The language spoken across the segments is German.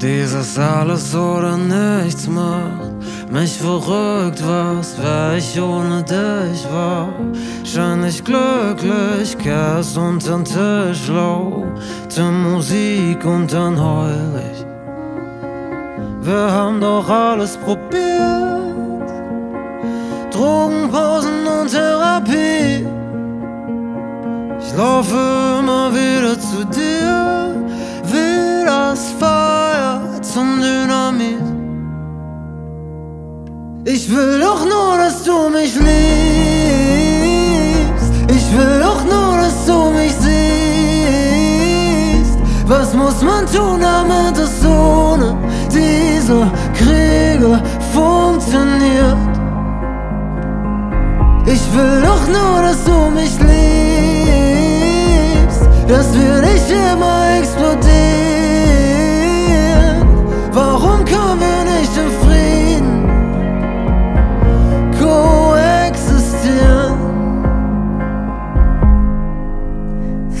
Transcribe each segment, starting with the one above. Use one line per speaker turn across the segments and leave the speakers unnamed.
Dieses alles oder nichts macht mich verrückt, was wär ich ohne dich war. Wahrscheinlich glücklich, Kerst untern Tisch, laute Musik und dann heul ich. Wir haben doch alles probiert, Drogenpausen und Therapie. Ich laufe immer wieder zu dir, wie das Feuer zum Dynamit. Ich will doch nur, dass du mich liebst. Ich will doch nur, dass du mich siehst. Was muss man tun, damit es ohne diese Kriege funktioniert? Ich will doch nur, dass du mich liebst. Dass wir nicht immer explodieren.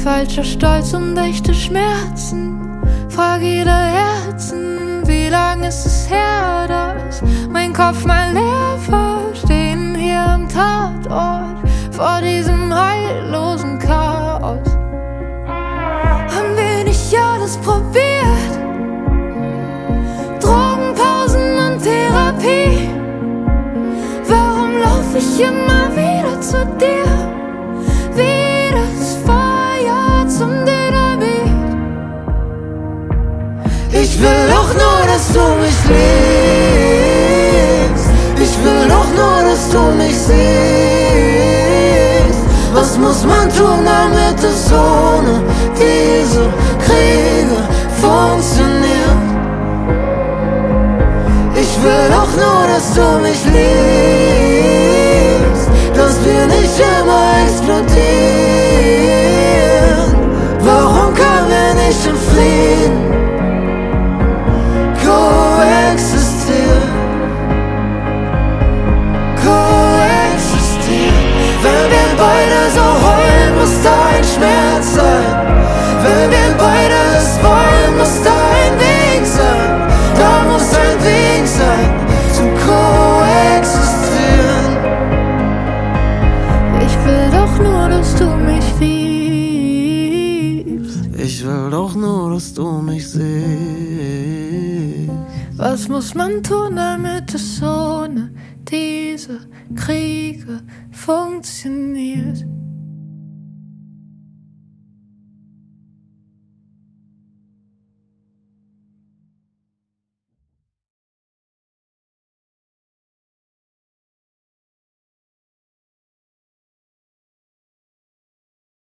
Falscher Stolz und echte Schmerzen, fragile Herzen, wie lang ist es her, dass mein Kopf mal leer war? Stehen hier am Tatort vor diesem heillosen Chaos. Haben wir nicht alles probiert? Drogenpausen und Therapie. Warum lauf ich immer wieder zu dir?
Ich will doch nur, dass du mich liebst. Ich will doch nur, dass du mich siehst. Was muss man tun, damit es ohne diese Kriege funktioniert? Ich will doch nur, dass du mich liebst. Dass du mich siehst.
Was muss man tun, damit es ohne diese Kriege funktioniert?